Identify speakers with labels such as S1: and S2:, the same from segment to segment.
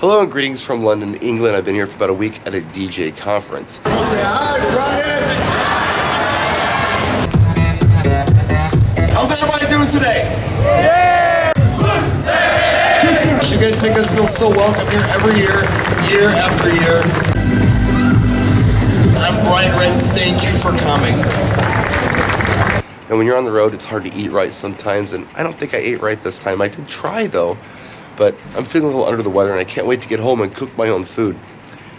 S1: Hello and greetings from London, England. I've been here for about a week at a DJ conference.
S2: Say hi, Brian. How's everybody doing today? Yeah! You guys make us feel so welcome here every year, year after year. I'm Brian Redd. Thank you for coming.
S1: And when you're on the road, it's hard to eat right sometimes, and I don't think I ate right this time. I did try though, but I'm feeling a little under the weather, and I can't wait to get home and cook my own food.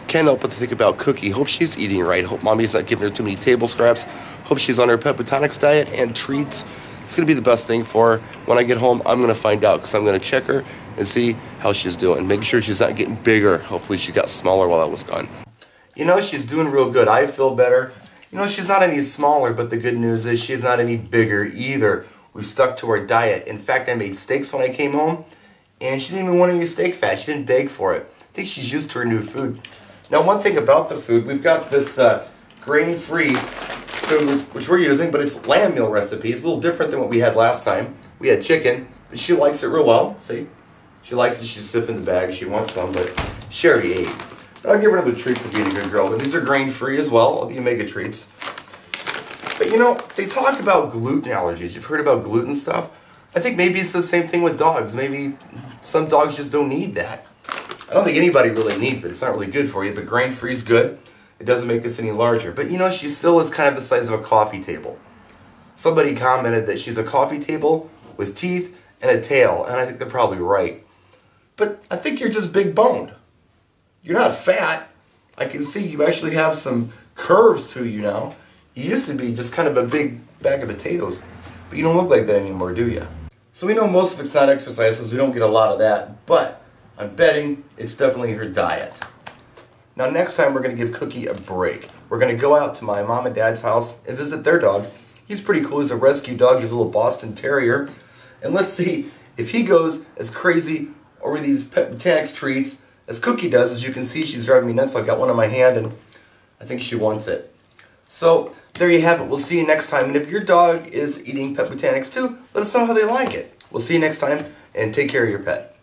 S1: Can't help but to think about Cookie. Hope she's eating right. Hope mommy's not giving her too many table scraps. Hope she's on her Pet Botanics diet and treats. It's gonna be the best thing for her. When I get home, I'm gonna find out because I'm gonna check her and see how she's doing. Make sure she's not getting bigger. Hopefully, she got smaller while I was gone. You know, she's doing real good. I feel better. You know, she's not any smaller, but the good news is she's not any bigger either. We've stuck to our diet. In fact, I made steaks when I came home, and she didn't even want any steak fat. She didn't beg for it. I think she's used to her new food. Now, one thing about the food, we've got this uh, grain-free food, which we're using, but it's lamb meal recipe. It's a little different than what we had last time. We had chicken, but she likes it real well. See? She likes it. She's sniffing the bag. She wants some, but Sherry ate. I'll give her another treat for being a good girl. And these are grain-free as well, the Omega treats. But you know, they talk about gluten allergies. You've heard about gluten stuff. I think maybe it's the same thing with dogs. Maybe some dogs just don't need that. I don't think anybody really needs it. It's not really good for you, but grain-free is good. It doesn't make us any larger. But you know, she still is kind of the size of a coffee table. Somebody commented that she's a coffee table with teeth and a tail, and I think they're probably right. But I think you're just big boned. You're not fat. I can see you actually have some curves to you now. You used to be just kind of a big bag of potatoes, but you don't look like that anymore, do you? So we know most of it's not exercise because we don't get a lot of that, but I'm betting it's definitely her diet. Now next time we're going to give Cookie a break. We're going to go out to my mom and dad's house and visit their dog. He's pretty cool. He's a rescue dog. He's a little Boston Terrier. And let's see if he goes as crazy over these Pet Botanics treats as Cookie does. As you can see, she's driving me nuts. So I got one in my hand and I think she wants it. So there you have it. We'll see you next time. And if your dog is eating Pet Botanics too, let us know how they like it. We'll see you next time and take care of your pet.